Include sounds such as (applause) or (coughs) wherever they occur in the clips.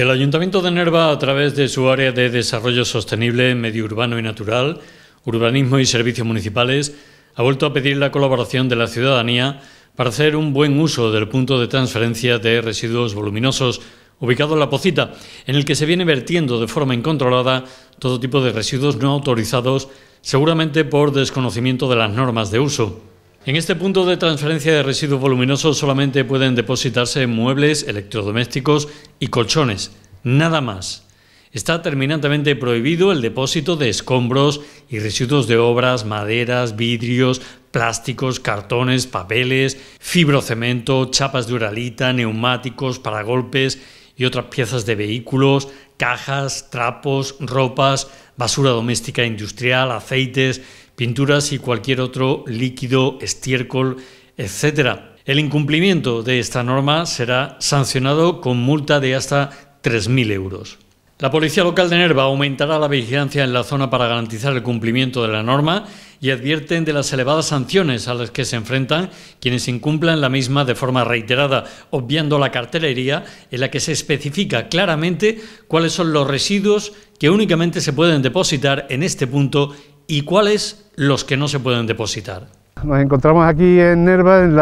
El Ayuntamiento de Nerva, a través de su área de desarrollo sostenible, medio urbano y natural, urbanismo y servicios municipales, ha vuelto a pedir la colaboración de la ciudadanía para hacer un buen uso del punto de transferencia de residuos voluminosos ubicado en La Pocita, en el que se viene vertiendo de forma incontrolada todo tipo de residuos no autorizados, seguramente por desconocimiento de las normas de uso. En este punto de transferencia de residuos voluminosos solamente pueden depositarse muebles, electrodomésticos y colchones, nada más. Está terminantemente prohibido el depósito de escombros y residuos de obras, maderas, vidrios, plásticos, cartones, papeles, fibrocemento, chapas de uralita, neumáticos, paragolpes y otras piezas de vehículos, cajas, trapos, ropas, basura doméstica industrial, aceites, pinturas y cualquier otro líquido, estiércol, etc. El incumplimiento de esta norma será sancionado con multa de hasta 3.000 euros. La Policía Local de Nerva aumentará la vigilancia en la zona para garantizar el cumplimiento de la norma y advierten de las elevadas sanciones a las que se enfrentan quienes incumplan la misma de forma reiterada, obviando la cartelería en la que se especifica claramente cuáles son los residuos que únicamente se pueden depositar en este punto y cuáles los que no se pueden depositar. Nos encontramos aquí en Nerva, en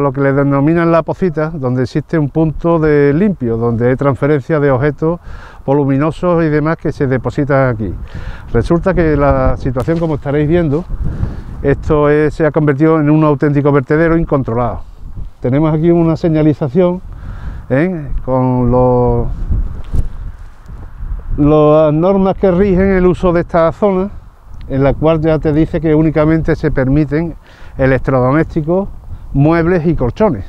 lo que le denominan la pocita, donde existe un punto de limpio, donde hay transferencia de objetos voluminosos y demás que se depositan aquí. Resulta que la situación, como estaréis viendo, esto se ha convertido en un auténtico vertedero incontrolado. Tenemos aquí una señalización ¿eh? con las normas que rigen el uso de esta zona en la cual ya te dice que únicamente se permiten electrodomésticos, muebles y colchones.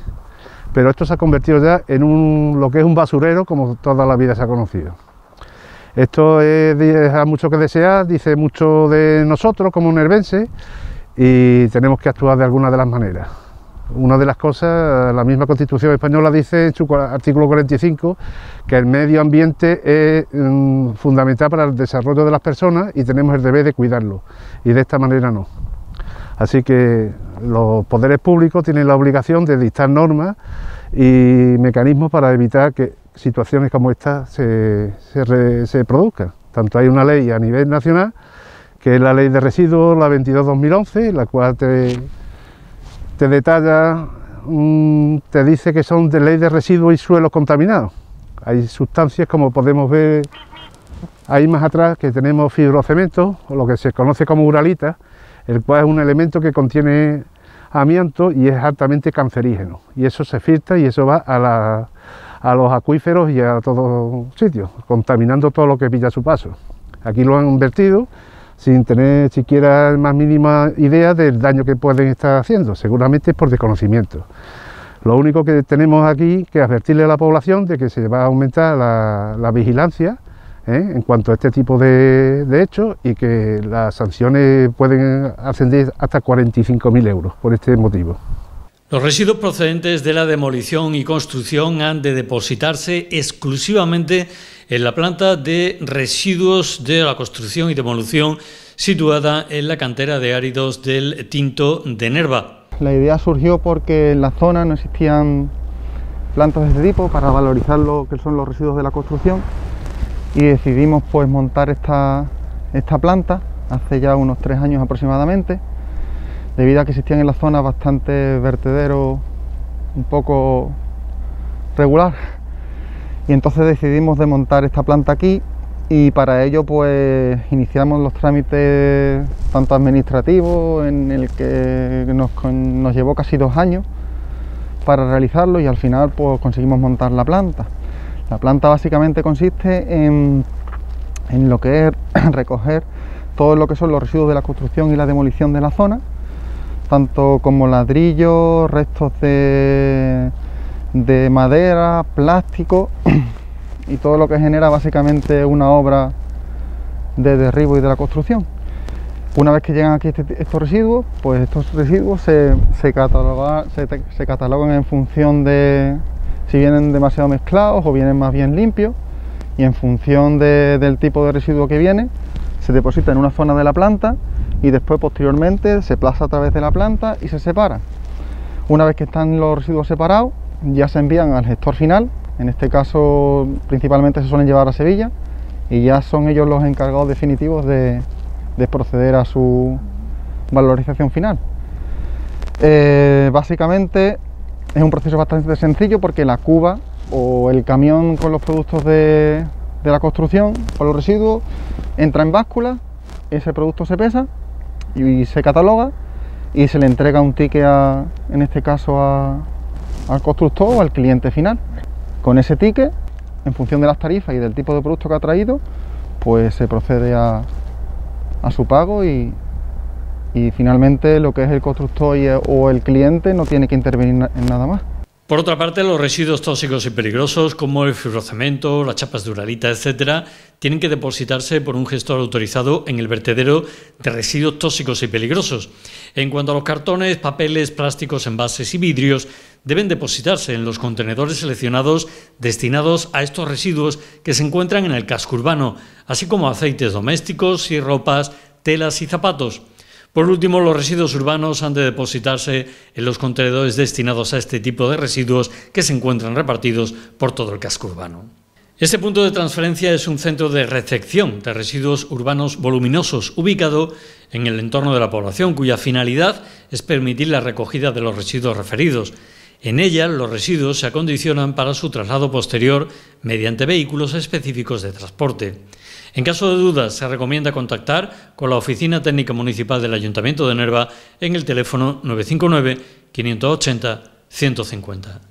Pero esto se ha convertido ya en un, lo que es un basurero como toda la vida se ha conocido. Esto deja mucho que desear, dice mucho de nosotros como nervenses y tenemos que actuar de alguna de las maneras. Una de las cosas, la misma Constitución española dice en su artículo 45 que el medio ambiente es mm, fundamental para el desarrollo de las personas y tenemos el deber de cuidarlo y de esta manera no. Así que los poderes públicos tienen la obligación de dictar normas y mecanismos para evitar que situaciones como esta se, produzcan. Tanto hay una ley a nivel nacional, que es la ley de residuos, la 22-2011, la cual te, te detalla, te dice que son de ley de residuos y suelos contaminados. Hay sustancias como podemos ver ahí más atrás que tenemos fibrocemento, o lo que se conoce como uralita, el cual es un elemento que contiene amianto y es altamente cancerígeno. Y eso se filtra y eso va a, a los acuíferos y a todos sitios, contaminando todo lo que pilla su paso. Aquí lo han vertido sin tener siquiera más mínima idea del daño que pueden estar haciendo, seguramente por desconocimiento. Lo único que tenemos aquí que advertirle a la población de que se va a aumentar la, vigilancia ¿eh? en cuanto a este tipo de, de, hechos y que las sanciones pueden ascender hasta 45.000 euros por este motivo. Los residuos procedentes de la demolición y construcción han de depositarse exclusivamente en la planta de residuos de la construcción y demolición situada en la cantera de áridos del Tinto de Nerva. La idea surgió porque en la zona no existían plantas de este tipo para valorizar lo que son los residuos de la construcción y decidimos pues montar esta, esta planta hace ya unos tres años aproximadamente debido a que existían en la zona bastantes vertederos un poco regular y entonces decidimos de montar esta planta aquí y para ello pues iniciamos los trámites tanto administrativos en el que nos, nos llevó casi dos años para realizarlo y al final pues conseguimos montar la planta. La planta básicamente consiste en, en lo que es (coughs) recoger todo lo que son los residuos de la construcción y la demolición de la zona, tanto como ladrillos, restos de de madera, plástico (clears throat) y todo lo que genera básicamente una obra de derribo y de la construcción. Una vez que llegan aquí este, estos residuos, pues estos residuos se, se, catalogan, en función de si vienen demasiado mezclados o vienen más bien limpios y en función del tipo de residuo que viene se deposita en una zona de la planta y después posteriormente se plaza a través de la planta y se separa. Una vez que están los residuos separados, ya se envían al gestor final, En este caso principalmente se suelen llevar a Sevilla y ya son ellos los encargados definitivos de, proceder a su valorización final. Eh, básicamente es un proceso bastante sencillo porque la cuba o el camión con los productos de, de la construcción o los residuos entra en báscula, ese producto se pesa y se cataloga y se le entrega un ticket, en este caso al constructor o al cliente final. Con ese ticket, en función de las tarifas y del tipo de producto que ha traído, pues se procede a, su pago y, y finalmente lo que es el constructor o el cliente no tiene que intervenir en nada más. Por otra parte, los residuos tóxicos y peligrosos, como el fibrocemento, las chapas de uralita, etcétera, tienen que depositarse por un gestor autorizado en el vertedero de residuos tóxicos y peligrosos. En cuanto a los cartones, papeles, plásticos, envases y vidrios, deben depositarse en los contenedores seleccionados destinados a estos residuos que se encuentran en el casco urbano, así como aceites domésticos y ropas, telas y zapatos. Por último, los residuos urbanos han de depositarse en los contenedores destinados a este tipo de residuos que se encuentran repartidos por todo el casco urbano. Este punto de transferencia es un centro de recepción de residuos urbanos voluminosos ubicado en el entorno de la población, cuya finalidad es permitir la recogida de los residuos referidos. En ella, los residuos se acondicionan para su traslado posterior mediante vehículos específicos de transporte. En caso de dudas, se recomienda contactar con la Oficina Técnica Municipal del Ayuntamiento de Nerva en el teléfono 959 580 150.